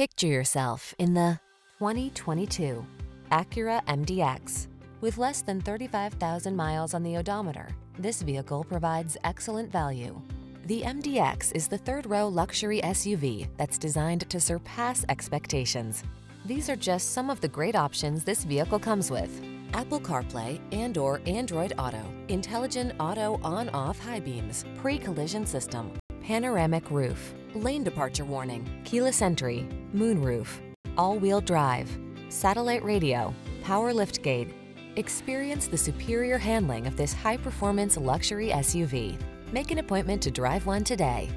Picture yourself in the 2022 Acura MDX. With less than 35,000 miles on the odometer, this vehicle provides excellent value. The MDX is the third-row luxury SUV that's designed to surpass expectations. These are just some of the great options this vehicle comes with. Apple CarPlay and or Android Auto, intelligent auto on-off high beams, pre-collision system, panoramic roof, lane departure warning, keyless entry, moonroof, all-wheel drive, satellite radio, power liftgate. Experience the superior handling of this high-performance luxury SUV. Make an appointment to drive one today.